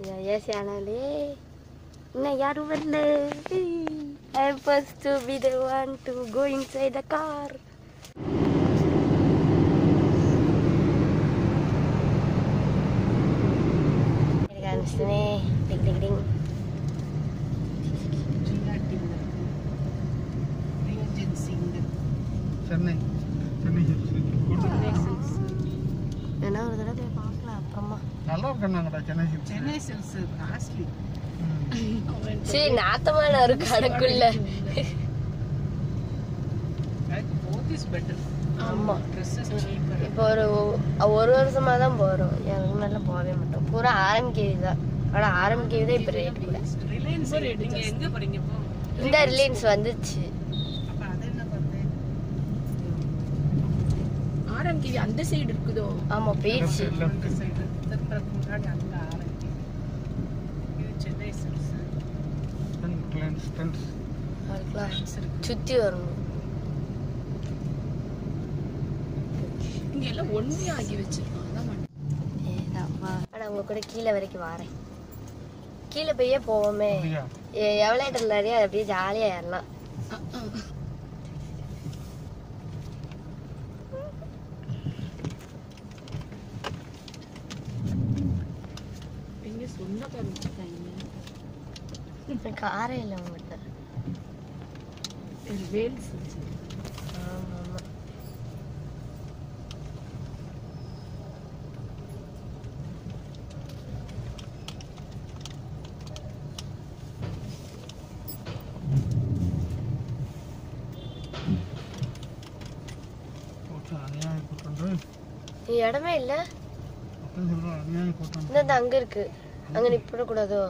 Ya, ya yes Anale. Inna yaru varle. I'm supposed to be the one to go inside the car. Guys, ini kan, ding ding ding. Sir, nih. அப்புறமா நல்லா இருக்காங்கடா Chennai Silks Chennai Silks costly சரி நாத்தமான ஒரு கடைக்குள்ள better ஆமா. இப்போ ஒரு ஒரு வருஷமா தான் போறோம். எனக்கு நல்லா போகவே மாட்டோம். பூரா ஆரம்பிக்கேவி தான். ஆனா ஆரம்பிக்கேவி தான் இப்போ ரேட் கூட. ரிலையன்ஸ் நீங்க எங்க போறீங்க இப்போ? இந்த ரிலையன்ஸ் வந்துச்சு அப்ப அது என்ன பண்ணுது ஆரம்பிக்கு அந்த சைடு இருக்குதோ? ஆமா போயிடுச்சு அந்த சைடு திரும்புறதுக்கு முன்னாடி அங்க ஆரம்பிக்கு இது சென்னை சில்க்ஸ் ரிலையன்ஸ் ட்ரெண்ட்ஸ் அதுக்கெல்லாம் சுத்தி வரணும். இங்க எல்லாம் ஒன்றே ஆகி வச்சிருக்கான் அதான். ஆனா உங்க கூட கீழே வரைக்கும் வாரேன். கீழே போயே போவோமே. நிறைய அப்படியே ஜாலியா ஏறலாம். எங்க சொன்ன பாருங்க காரே இல்லை உங்கள்கிட்ட. வேல்ஸ் ஆமா ஆமா போட்டு அநியாயம் போட்டு நீ இடமே இல்லை. இந்த அங்க இருக்கு. அங்க நிப்பிடக்கூடாதோ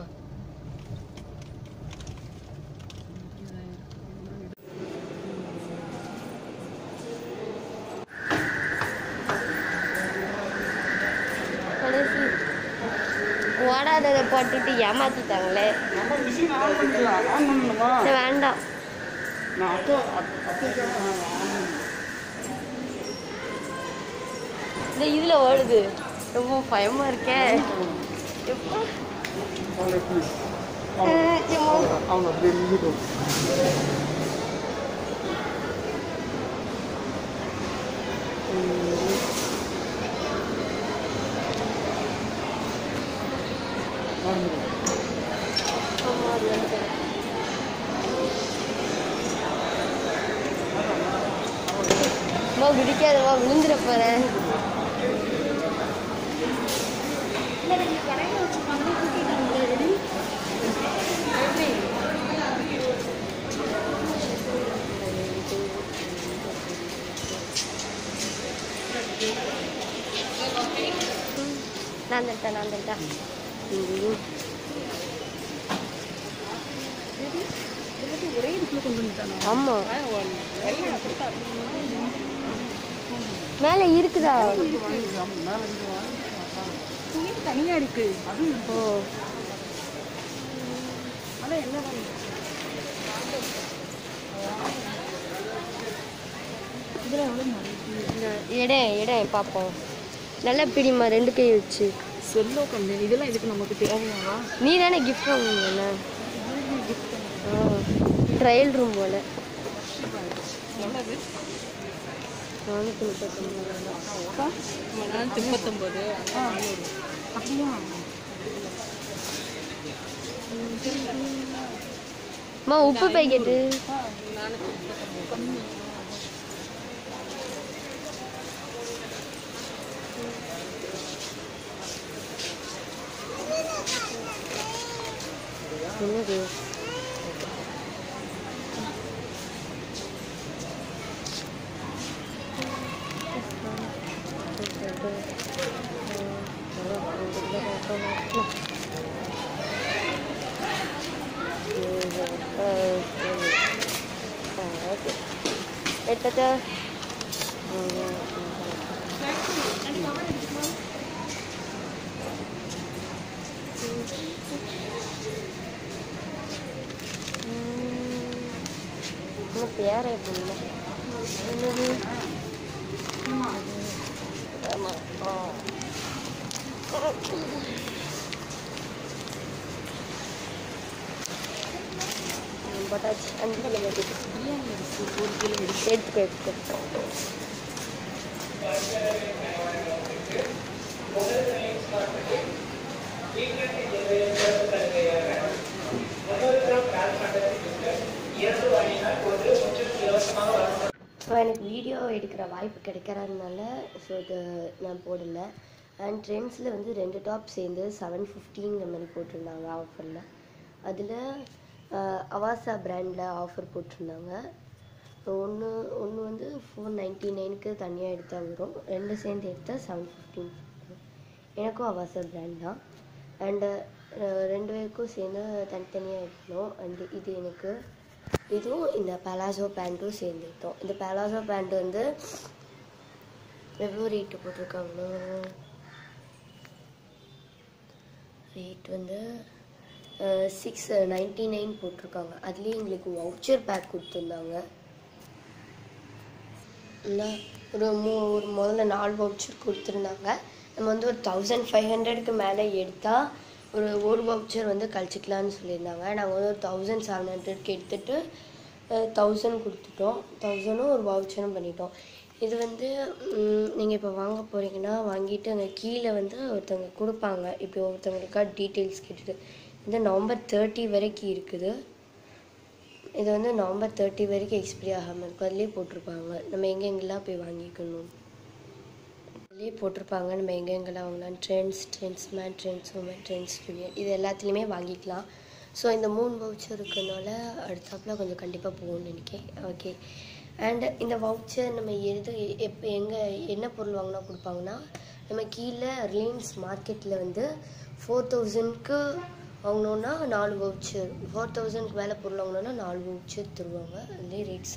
ஓடாததை போட்டுட்டு ஏமாத்திட்டாங்களே. வேண்டாம். இதுல ஓடுது. ரொம்ப பயமா இருக்கே. எப்பா. அஹ், சும்மா. அவங்க அப்படியே நின்றுட்டு ஆமா, அது வந்து. அம்மா பிடிக்காதம்மா விழுந்துட போறேன் நான் தட்டேன் நான் தட்டேன் ஒரே இதுக்குள்ள கொண்டு வந்துட்டானா ஆமா மேல இருக்குதா? துணி தனியா இருக்கு. ஓ. அதான் என்ன இதுல மறைக்கு எடை எடை பார்ப்போம் நல்லா பிடிமா ரெண்டு கை வச்சு. செல்லோ கம்மி இதெல்லாம் இதுக்கு நமக்கு தேவையாவா? நீ தானே கிஃப்ட் வாங்குவல ட்ரையல் ரூம் போல. நானூற்றி முப்பத்தொம்பது. நானூத்தி முப்பத்தொன்பது அப்படியா அம்மா உப்பு பேக்கெட்டு என்னது எடுத்தது இன்னும் பேர எப்படி இல்லை என்னது ஆமா போட்டாச்சு அஞ்சு கிலோ எடுத்து பிரியாணி அரிசி ஒரு கிலோ எடுத்து எடுத்துக்கோ எடுத்துக்கோ ஸோ எனக்கு வீடியோ எடுக்கிற வாய்ப்பு கிடைக்கிறதுனால ஸோ இது நான் போடல. அண்ட் ட்ரெண்ட்ஸில் வந்து ரெண்டு டாப் சேர்ந்து செவன் ஃபிஃப்டிங்கிற மாதிரி போட்டிருந்தாங்க ஆஃபரில் அதில் அவாசா பிராண்டில் ஆஃபர் போட்டிருந்தாங்க. ஒன்று ஒன்று வந்து ஃபோர் நைன்ட்டி நைனுக்கு தனியாக எடுத்தால் வரும். ரெண்டு சேர்ந்து எடுத்தால் செவன் ஃபிஃப்டின் எனக்கும் அவாசா பிராண்ட் தான். அண்டு ரெண்டு பேருக்கும் சேர்ந்து தனித்தனியாக எடுக்கணும். அண்டு இது எனக்கு இதுவும் இந்த பலாசோ பேண்ட்டும் சேர்ந்து எடுத்தோம். இந்த பலாசோ பேண்ட் வந்து எவ்வளோ ரேட்டு போட்டிருக்காங்களோ? ரேட் வந்து சிக்ஸ் நைன்ட்டி நைன் போட்டிருக்காங்க. அதுலேயே எங்களுக்கு வவுச்சர் பேக் கொடுத்துருந்தாங்க. என்ன, ஒரு மூ ஒரு முதல்ல நாலு வவுச்சர் கொடுத்துருந்தாங்க. நம்ம வந்து ஒரு தௌசண்ட் ஃபைவ் ஹண்ட்ரடுக்கு மேலே எடுத்தால் ஒரு ஒரு வவுச்சர் வந்து கழிச்சிக்கலாம்னு சொல்லியிருந்தாங்க. நாங்கள் வந்து ஒரு தௌசண்ட் செவன் ஹண்ட்ரட்க்கு எடுத்துகிட்டு தௌசண்ட் கொடுத்துட்டோம். தௌசண்டும் ஒரு வவுச்சரும் பண்ணிட்டோம். இது வந்து நீங்கள் இப்போ வாங்க போகிறீங்கன்னா வாங்கிட்டு அங்கே கீழே வந்து ஒருத்தவங்க கொடுப்பாங்க. இப்போ ஒருத்தவங்களுக்காக டீட்டெயில்ஸ் கேட்டுட்டு. இது நவம்பர் தேர்ட்டி வரைக்கும் இருக்குது. இது வந்து நவம்பர் தேர்ட்டி வரைக்கும் எக்ஸ்பிரி ஆகாமல் இருக்கும். அதுலேயே போட்டிருப்பாங்க. நம்ம எங்கெங்கெல்லாம் போய் வாங்கிக்கணும்? அதுலேயே போட்டிருப்பாங்க. நம்ம எங்கெங்கெல்லாம் வாங்கலாம்? Trends Trends man Trends woman Trends junior இது எல்லாத்துலேயுமே வாங்கிக்கலாம். ஸோ இந்த மூணு வவுச்சர் இருக்கிறதுனால அடுத்தாப்புல கொஞ்சம் கண்டிப்பாக போகணும்னு நினைக்கிறேன். ஓகே அண்டு இந்த வவுச்சர் நம்ம எது எப் எங்கே என்ன பொருள் வாங்கினா கொடுப்பாங்கன்னா நம்ம கீழே ரிலையன்ஸ் மார்க்கெட்டில் வந்து ஃபோர் தௌசண்ட்க்கு வாங்கினோன்னா நாலு வவுச்சர் ஃபோர் தௌசண்ட்க்கு மேலே பொருள் வாங்கினோன்னா நாலு வவுச்சர் தருவாங்க. அதுலேயே ரேட்ஸ்